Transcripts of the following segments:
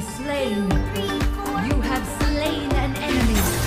slain. You have slain an enemy.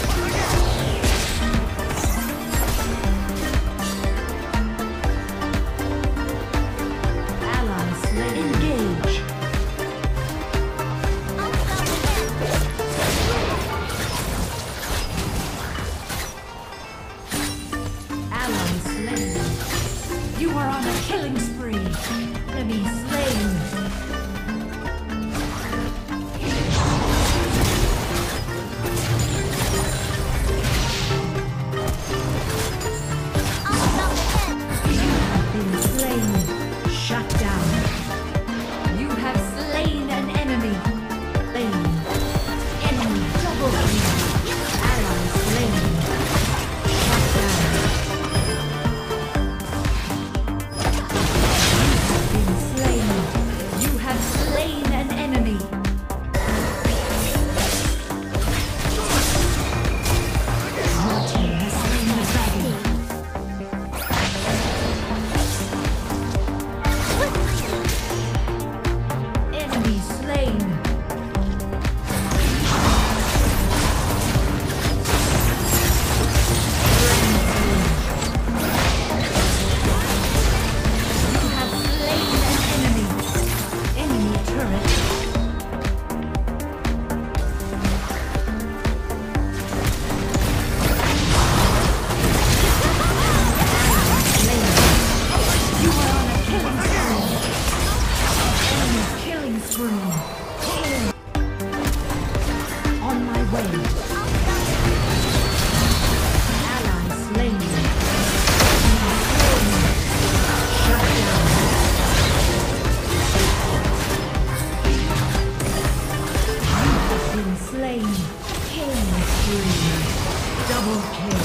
Double kill.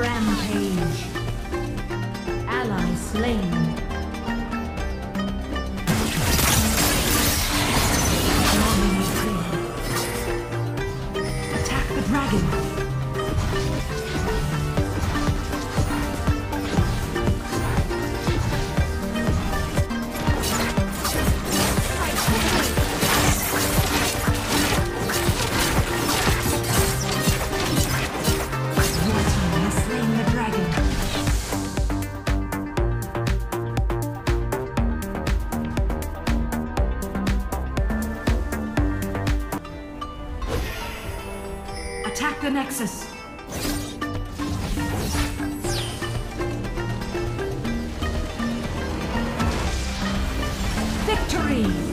Rampage. Ally slain. Attack the Nexus! Victory!